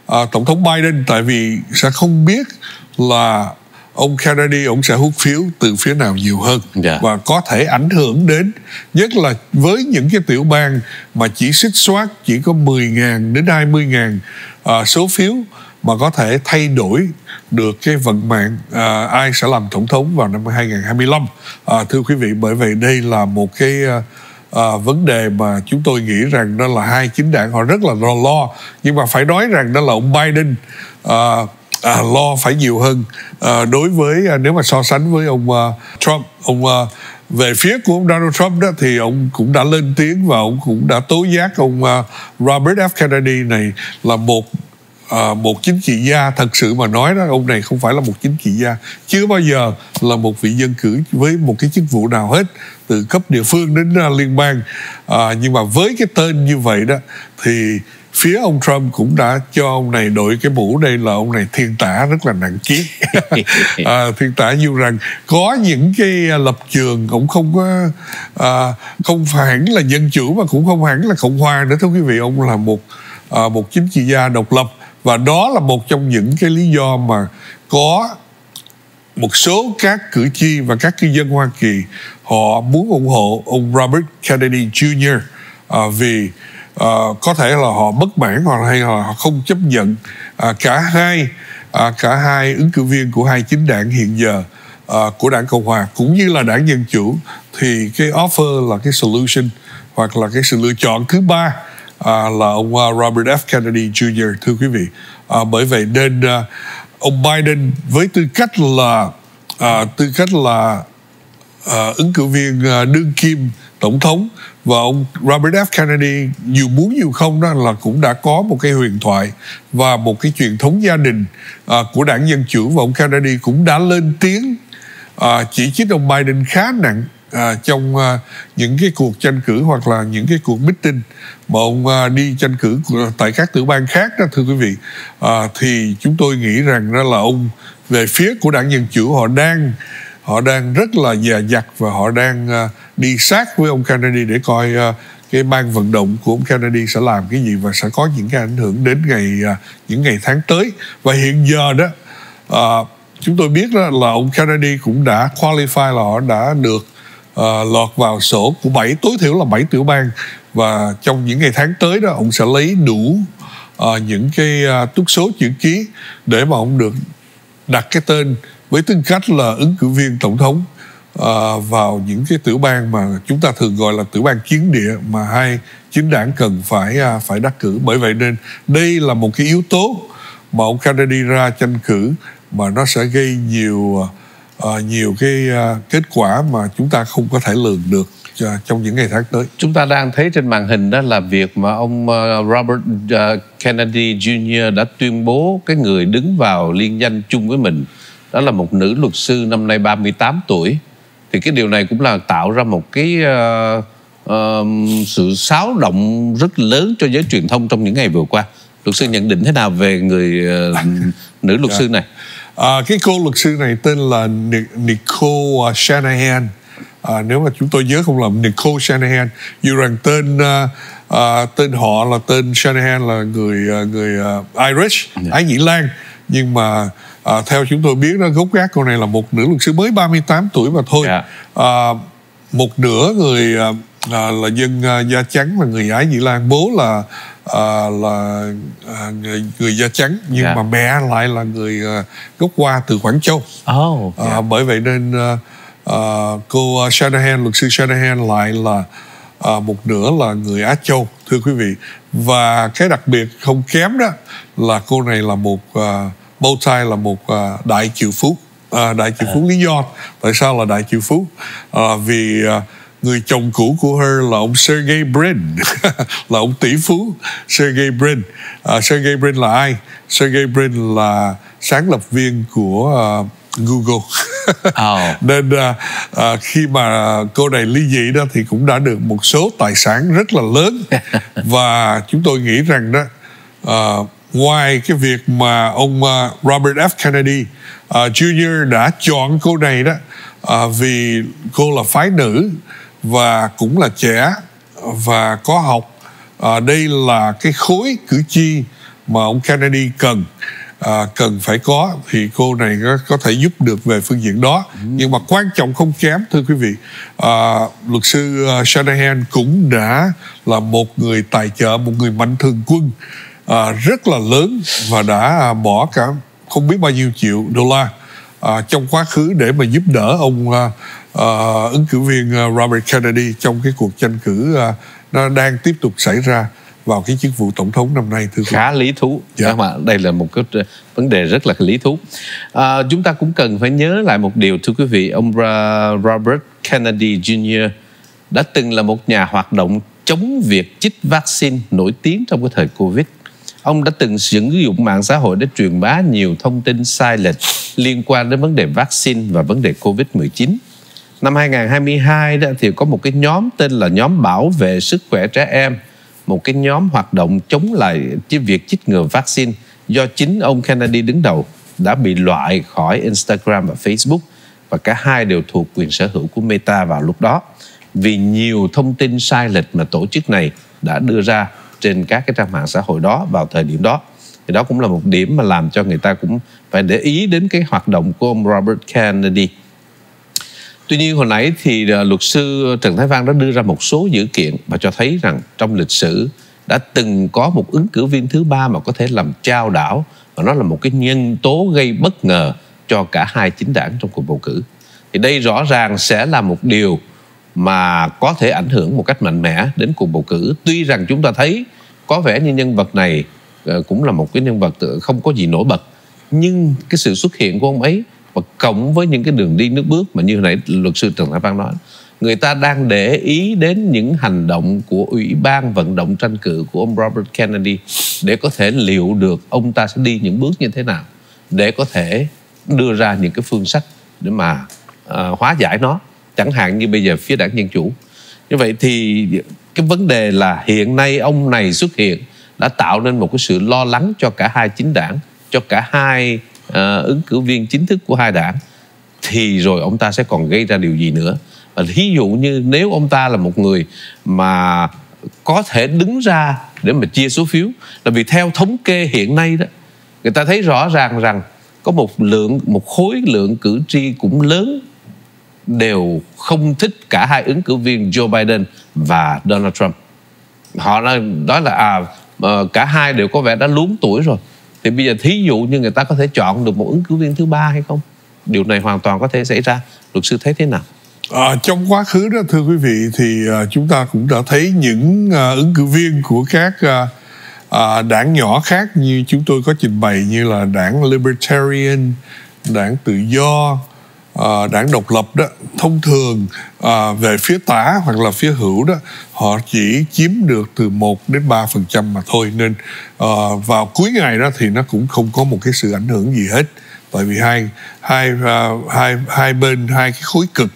à, tổng thống Biden. Tại vì sẽ không biết là ông Kennedy ông sẽ hút phiếu từ phía nào nhiều hơn yeah. Dạ. và có thể ảnh hưởng đến nhất là với những cái tiểu bang mà chỉ xích soát chỉ có 10.000 đến 20.000 uh, số phiếu mà có thể thay đổi được cái vận mạng uh, ai sẽ làm tổng thống vào năm 2025 uh, à, thưa quý vị bởi vậy đây là một cái uh, à, vấn đề mà chúng tôi nghĩ rằng đó là hai chính đảng họ rất là lo nhưng mà phải nói rằng đó là ông Biden à, à, lo phải nhiều hơn. À, đối với à, nếu mà so sánh với ông à, Trump ông à, về phía của ông Donald Trump đó thì ông cũng đã lên tiếng và ông cũng đã tố giác ông uh, Robert F. Kennedy này là một À, một chính trị gia. Thật sự mà nói đó ông này không phải là một chính trị gia. Chưa bao giờ là một vị dân cử với một cái chức vụ nào hết từ cấp địa phương đến uh, liên bang. À, nhưng mà với cái tên như vậy đó thì phía ông Trump cũng đã cho ông này đội cái mũ đây là ông này thiên tả rất là nặng ký à, thiên tả dù rằng có những cái lập trường cũng không có à, không phải hẳn là dân chủ mà cũng không hẳn là cộng hòa nữa thưa quý vị ông là một à, một chính trị gia độc lập và đó là một trong những cái lý do mà có một số các cử tri và các cư dân Hoa Kỳ họ muốn ủng hộ ông Robert Kennedy Jr. À, vì uh, có thể là họ bất mãn hoặc hay là họ không chấp nhận uh, cả hai uh, cả hai ứng cử viên của hai chính đảng hiện giờ uh, của đảng cộng hòa cũng như là đảng dân chủ thì cái offer là cái solution hoặc là cái sự lựa chọn thứ ba uh, là ông Robert F Kennedy Jr. thưa quý vị uh, bởi vậy nên uh, ông Biden với tư cách là uh, tư cách là uh, ứng cử viên uh, đương kim tổng thống và ông Robert F. Kennedy dù muốn dù không đó là cũng đã có một cái huyền thoại và một cái truyền thống gia đình à, của đảng dân chủ. Và ông Kennedy cũng đã lên tiếng à, chỉ trích ông Biden khá nặng à, trong à, những cái cuộc tranh cử hoặc là những cái cuộc meeting mà ông à, đi tranh cử tại các tiểu bang khác đó thưa quý vị. À, thì chúng tôi nghĩ rằng đó là ông về phía của đảng dân chủ họ đang họ đang rất là dè dặt và họ đang ờ, đi sát với ông Kennedy để coi ờ, cái ban vận động của ông Kennedy sẽ làm cái gì và sẽ có những cái ảnh hưởng đến ngày ờ, những ngày tháng tới. Và hiện giờ đó chúng tôi biết đó là ông Kennedy cũng đã qualify là họ đã được uh, lọt vào sổ của bảy tối thiểu là bảy tiểu bang. Và trong những ngày tháng tới đó ông sẽ lấy đủ uh, những cái uh, túc số chữ ký để mà ông được đặt cái tên với tư cách là ứng cử viên tổng thống à, vào những cái tiểu bang mà chúng ta thường gọi là tiểu bang chiến địa mà hai chính đảng cần phải à, phải đắc cử bởi vậy nên đây là một cái yếu tố mà ông Kennedy ra tranh cử mà nó sẽ gây nhiều à, nhiều cái à, kết quả mà chúng ta không có thể lường được trong những ngày tháng tới. Chúng ta đang thấy trên màn hình đó là việc mà ông à, Robert à, Kennedy Jr. đã tuyên bố cái người đứng vào liên danh chung với mình đó là một nữ luật sư năm nay 38 tuổi. Thì cái điều này cũng là tạo ra một cái uh, uh, sự xáo động rất lớn cho giới truyền thông trong những ngày vừa qua. Luật sư nhận định thế nào về người uh, nữ luật sư này? À, cái cô luật sư này tên là Nicole Shanahan. À, nếu mà chúng tôi nhớ không lầm Nicole Shanahan. Dù rằng tên uh, uh, tên họ là tên Shanahan là người uh, người uh, Irish yeah. Dạ. Ái Nhĩ Lan. Nhưng mà uh, theo chúng tôi biết đó gốc gác cô này là một nữ luật sư mới 38 tuổi mà thôi yeah. Dạ. uh, một nửa người uh, à, là dân à, da trắng là người ái nhĩ lan bố là à, là à, người, người da trắng nhưng yeah. Dạ. mà mẹ lại là người à, gốc hoa từ quảng châu oh, yeah. à, bởi vậy nên à, à, cô Shanahan luật sư Shanahan lại là à, một nửa là người Á Châu thưa quý vị và cái đặc biệt không kém đó là cô này là một uh, bow tie là một đại triệu phú uh, đại triệu phú à. lý do tại sao là đại triệu phú uh, vì uh, người chồng cũ của her là ông Sergey Brin. Là ông tỷ phú Sergey Brin. Uh, Sergey Brin là ai? Sergey Brin là sáng lập viên của uh, Google. Oh. nên uh, uh, khi mà cô này ly dị đó thì cũng đã được một số tài sản rất là lớn. Và chúng tôi nghĩ rằng đó uh, ngoài cái việc mà ông uh, Robert F Kennedy uh, Jr đã chọn cô này đó uh, vì cô là phái nữ và cũng là trẻ và có học à, đây là cái khối cử tri mà ông Kennedy cần à, cần phải có thì cô này có, có thể giúp được về phương diện đó ừ. nhưng mà quan trọng không kém thưa quý vị à, luật sư uh, Shanahan cũng đã là một người tài trợ một người mạnh thường quân à, rất là lớn và đã bỏ cả không biết bao nhiêu triệu đô la à, trong quá khứ để mà giúp đỡ ông uh, uh, ứng cử viên uh, Robert Kennedy trong cái cuộc tranh cử uh, nó đang tiếp tục xảy ra vào cái chức vụ tổng thống năm nay thưa khá lý thú. Dạ. không ạ đây là một cái vấn đề rất là lý thú. À, chúng ta cũng cần phải nhớ lại một điều thưa quý vị. Ông Robert Kennedy Jr đã từng là một nhà hoạt động chống việc chích vaccine nổi tiếng trong cái thời Covid ông đã từng sử dụng mạng xã hội để truyền bá nhiều thông tin sai lệch liên quan đến vấn đề vaccine và vấn đề Covid-19 năm 2022 đó thì có một cái nhóm tên là nhóm bảo vệ sức khỏe trẻ em, một cái nhóm hoạt động chống lại cái việc chích ngừa vaccine do chính ông Kennedy đứng đầu đã bị loại khỏi Instagram và Facebook và cả hai đều thuộc quyền sở hữu của Meta vào lúc đó. Vì nhiều thông tin sai lệch mà tổ chức này đã đưa ra trên các cái trang mạng xã hội đó vào thời điểm đó thì đó cũng là một điểm mà làm cho người ta cũng phải để ý đến cái hoạt động của ông Robert Kennedy Tuy nhiên hồi nãy thì ờ, luật sư Trần Thái Văn đã đưa ra một số dữ kiện và cho thấy rằng trong lịch sử đã từng có một ứng cử viên thứ ba mà có thể làm trao đảo và nó là một cái nhân tố gây bất ngờ cho cả hai chính đảng trong cuộc bầu cử. Thì đây rõ ràng sẽ là một điều mà có thể ảnh hưởng một cách mạnh mẽ đến cuộc bầu cử. Tuy rằng chúng ta thấy có vẻ như nhân vật này ờ, cũng là một cái nhân vật ờ, không có gì nổi bật nhưng cái sự xuất hiện của ông ấy và cộng với những cái đường đi nước bước mà như nãy luật sư Trần Thái Văn nói người ta đang để ý đến những hành động của ủy ban vận động tranh cử của ông Robert Kennedy để có thể liệu được ông ta sẽ đi những bước như thế nào để có thể đưa ra những cái phương sách để mà uh, hóa giải nó chẳng hạn như bây giờ phía đảng dân chủ. Như vậy thì cái vấn đề là hiện nay ông này xuất hiện đã tạo nên một cái sự lo lắng cho cả hai chính đảng cho cả hai uh, ứng cử viên chính thức của hai đảng. Thì rồi ông ta sẽ còn gây ra điều gì nữa? Và thí dụ như nếu ông ta là một người mà có thể đứng ra để mà chia số phiếu là vì theo thống kê hiện nay đó người ta thấy rõ ràng rằng có một lượng một khối lượng cử tri cũng lớn đều không thích cả hai ứng cử viên Joe Biden và Donald Trump. Họ nói, nói là à ờ, cả hai đều có vẻ đã luống tuổi rồi. Thì bây giờ thí dụ như người ta có thể chọn được một ứng cử viên thứ ba hay không? Điều này hoàn toàn có thể xảy ra. Luật sư thấy thế nào? À, trong quá khứ đó thưa quý vị thì à, chúng ta cũng đã thấy những à, ứng cử viên của các à, à, đảng nhỏ khác như chúng tôi có trình bày như là đảng Libertarian, đảng Tự do, À, đảng độc lập đó thông thường à, về phía tả hoặc là phía hữu đó họ chỉ chiếm được từ 1 đến 3 phần trăm mà thôi. Nên à, vào cuối ngày đó thì nó cũng không có một cái sự ảnh hưởng gì hết. Tại vì hai hai uh, hai hai bên hai cái khối cực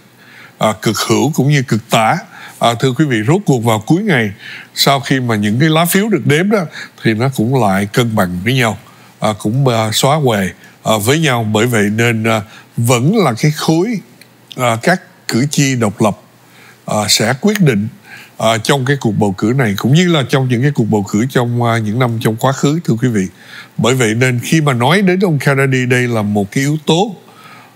uh, cực hữu cũng như cực tả. À, thưa quý vị rốt cuộc vào cuối ngày sau khi mà những cái lá phiếu được đếm đó thì nó cũng lại cân bằng với nhau à, cũng à, xóa quề à, với nhau. Bởi vậy nên à, vẫn là cái khối à, các cử tri độc lập à, sẽ quyết định à, trong cái cuộc bầu cử này cũng như là trong những cái cuộc bầu cử trong à, những năm trong quá khứ thưa quý vị. Bởi vậy nên khi mà nói đến ông Kennedy đây là một cái yếu tố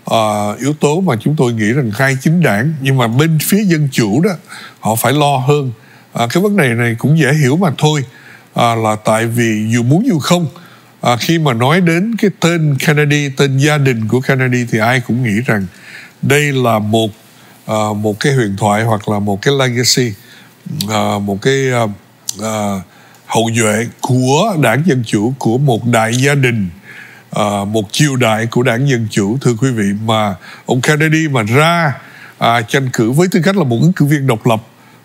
à, yếu tố mà chúng tôi nghĩ rằng hai chính đảng nhưng mà bên phía dân chủ đó họ phải lo hơn. À, cái vấn đề này cũng dễ hiểu mà thôi à, là tại vì dù muốn dù không à, khi mà nói đến cái tên Kennedy tên gia đình của Kennedy thì ai cũng nghĩ rằng đây là một à, một cái huyền thoại hoặc là một cái legacy à, một cái à, à, hậu duệ của đảng dân chủ của một đại gia đình à, một triều đại của đảng dân chủ thưa quý vị. Mà ông Kennedy mà ra à, tranh cử với tư cách là một ứng cử viên độc lập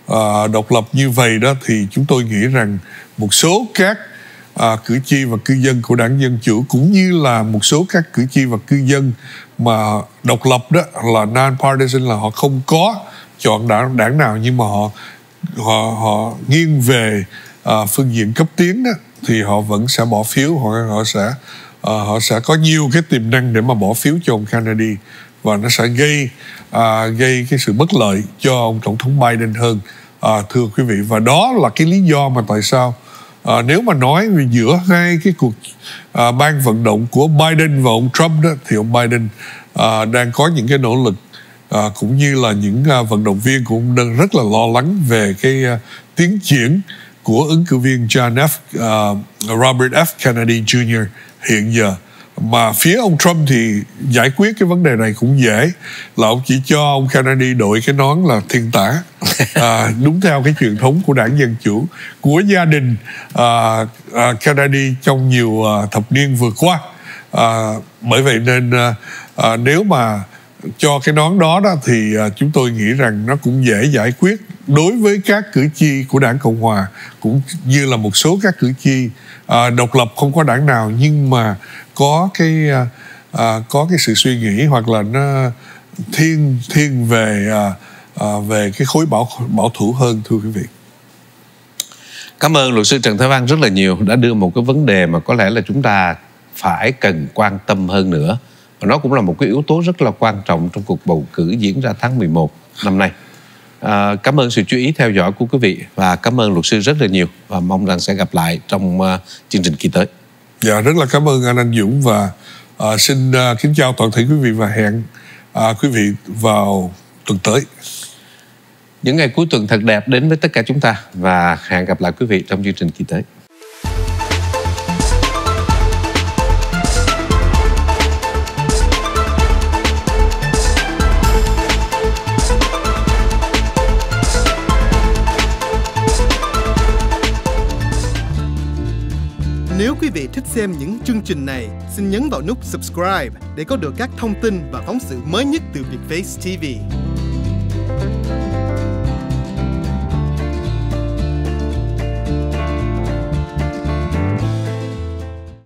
à, độc lập như vậy đó thì chúng tôi nghĩ rằng một số các à, cử tri và cư dân của đảng dân chủ cũng như là một số các cử tri và cư dân mà độc lập đó là non-partisan là họ không có chọn đảng đảng nào nhưng mà họ họ họ nghiêng về à, phương diện cấp tiến đó thì họ vẫn sẽ bỏ phiếu hoặc họ sẽ à, họ sẽ có nhiều cái tiềm năng để mà bỏ phiếu cho ông Kennedy và nó sẽ gây à, gây cái sự bất lợi cho ông tổng thống Biden hơn. À, thưa quý vị và đó là cái lý do mà tại sao à, nếu mà nói về giữa hai cái cuộc à, ban vận động của Biden và ông Trump đó thì ông Biden à, đang có những cái nỗ lực à, cũng như là những à, vận động viên cũng đang rất là lo lắng về cái à, tiến triển của ứng cử viên John F. Uh, Robert F. Kennedy Jr hiện giờ mà phía ông Trump thì giải quyết cái vấn đề này cũng dễ. Là ông chỉ cho ông Kennedy đội cái nón là thiên tả. À, đúng theo cái truyền thống của đảng dân chủ của gia đình à, à, Kennedy trong nhiều à, thập niên vừa qua. À, bởi vậy nên à, à, nếu mà cho cái nón đó đó thì à, chúng tôi nghĩ rằng nó cũng dễ giải quyết. Đối với các cử tri của đảng cộng hòa cũng như là một số các cử tri à, độc lập không có đảng nào nhưng mà có cái à, à, có cái sự suy nghĩ hoặc là nó thiên thiên về à, à, về cái khối bảo bảo thủ hơn thưa quý vị. Cảm ơn luật sư trần thái văn rất là nhiều đã đưa một cái vấn đề mà có lẽ là chúng ta phải cần quan tâm hơn nữa. Và nó cũng là một cái yếu tố rất là quan trọng trong cuộc bầu cử diễn ra tháng 11 năm nay. À, cảm ơn sự chú ý theo dõi của quý vị và cảm ơn luật sư rất là nhiều và mong rằng sẽ gặp lại trong uh, chương trình kỳ tới. Dạ rất là cảm ơn anh Anh Dũng và uh, xin uh, kính chào toàn thể quý vị và hẹn uh, quý vị vào tuần tới. Những ngày cuối tuần thật đẹp đến với tất cả chúng ta và hẹn gặp lại quý vị trong chương trình kỳ tới. Quý vị thích xem những chương trình này, xin nhấn vào nút subscribe để có được các thông tin và phóng sự mới nhất từ Vietface TV.